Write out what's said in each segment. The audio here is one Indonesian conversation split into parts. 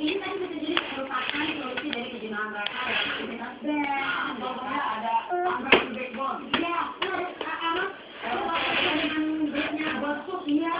ini tadi bisa jadi merupakan solusi dari kejenuhan mereka aktivitas band ada backbone. Iya dengan bandnya iya.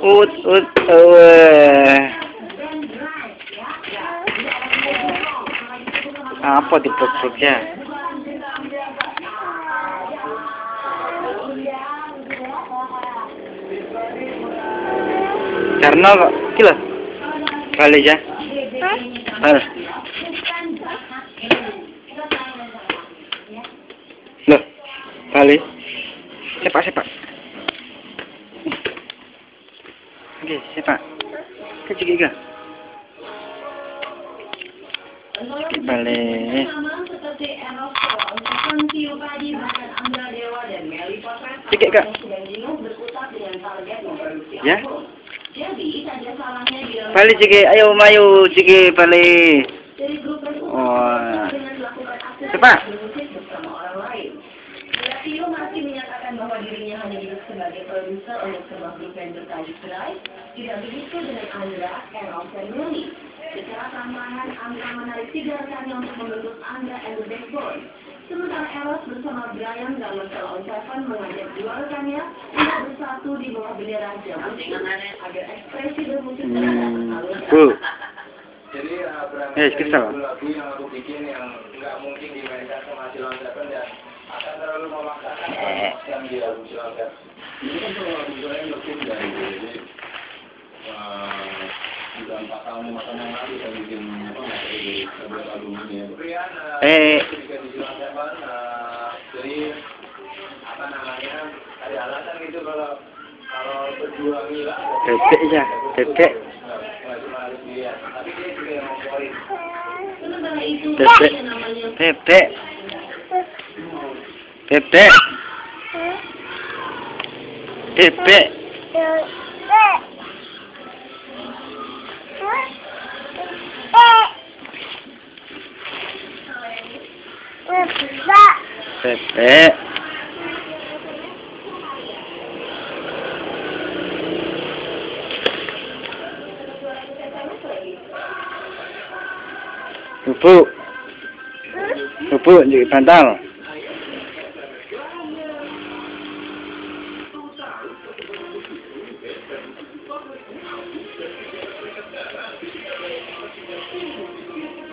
Ut, ut, ada yang Apa di Karena kok, gila. Balik ya. Balik. Loh, balik. Sepak, sepak. Oke, sepak. Kecil juga. Balik. Sikit, Kak. Ya. Balik sikit, ayo mayu sikit balik. Oh. Cepat. Tio masih menyatakan bahwa dirinya hanya hidup sebagai produser untuk sebuah grup band bertajuk Drive. Tidak begitu dengan Andra, dan Lily. Secara tambahan, Andra menarik tiga rekannya untuk membentuk Andra and the Backbone. Sementara Eros bersama Brian dan Marcel on Seven mengajak dua rekannya untuk bersatu di bawah bendera Jamuti agar ekspresi bermusik terhadap tersalurkan. Bu. Jadi uh, berangkat Eh, dari lagu yang aku bikin yang nggak mungkin dimainkan sama Silon Seven dan akan terlalu memaksakan Eh. yang di lagu Silon Seven. Ini kan kalau lagu saya lebih dari jadi eh, sudah empat tahun Eh. jadi ya, bebek. nggak cuma harus dia tapi dia juga yang ngomporin Sementara itu, Bebek. yang namanya Bebek. Bebek.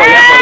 wis. Ya